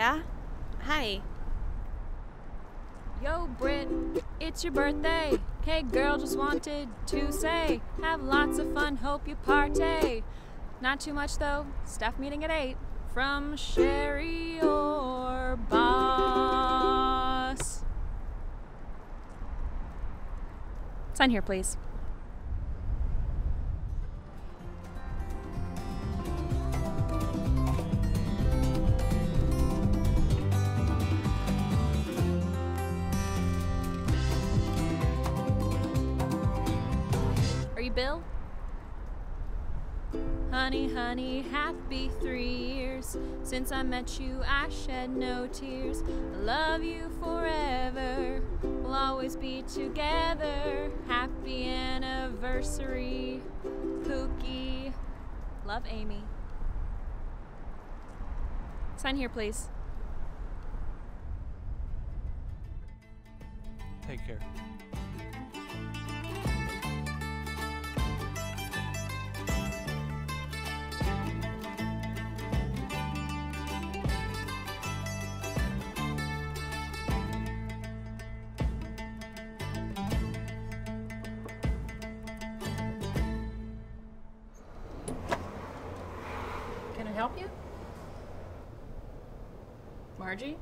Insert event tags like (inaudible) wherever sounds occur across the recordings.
Hi. Yo, Brit, it's your birthday. Hey, girl, just wanted to say, have lots of fun, hope you party. Not too much though, staff meeting at 8. From Sherry or Boss. Sign here, please. Honey, honey, happy three years. Since I met you, I shed no tears. I love you forever. We'll always be together. Happy anniversary, Pookie. Love Amy. Sign here, please. Take care. Help you? Margie?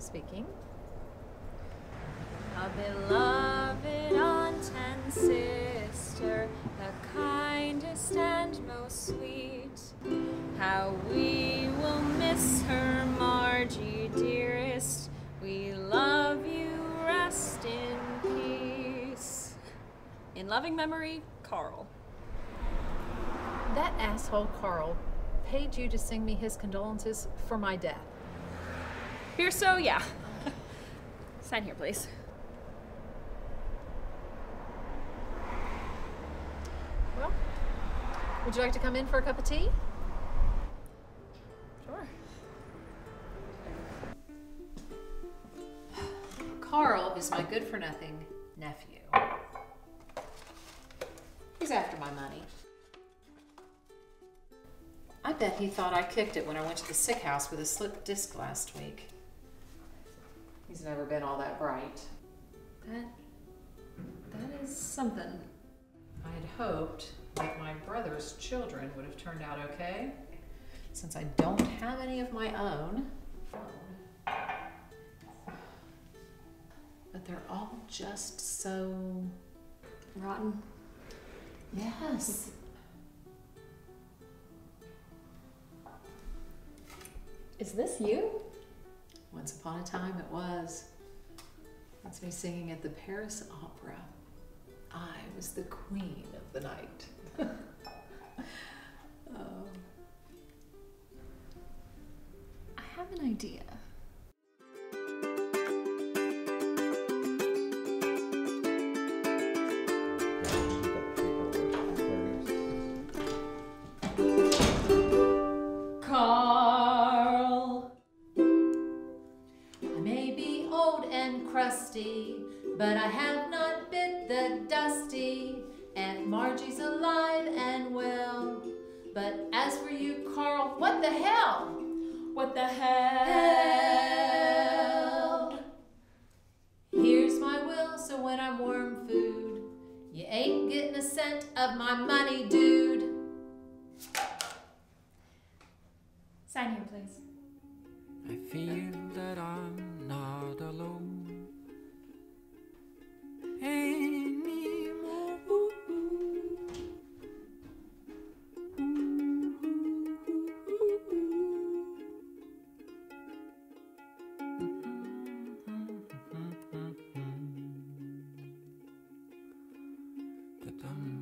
Speaking. A beloved aunt and sister, the kindest and most sweet. How we will miss her, Margie, dearest. We love you, rest in peace. In loving memory, Carl. That asshole Carl paid you to sing me his condolences for my death. Here, so yeah. (laughs) Sign here, please. Well, would you like to come in for a cup of tea? Sure. (sighs) Carl is my good for nothing nephew. He's after my money. I bet he thought I kicked it when I went to the sick house with a slipped disc last week. He's never been all that bright. That that is something. I had hoped that my brother's children would have turned out okay. Since I don't have any of my own. But they're all just so Rotten. Yes. Is this you? Once upon a time it was. That's me singing at the Paris Opera. I was the queen of the night. (laughs) crusty, but I have not bit the dusty. Aunt Margie's alive and well. But as for you, Carl, what the hell? What the hell? Hell. Here's my will, so when I'm warm food, you ain't getting a cent of my money, dude. Sign here, please. I feel that I'm not alone. 땅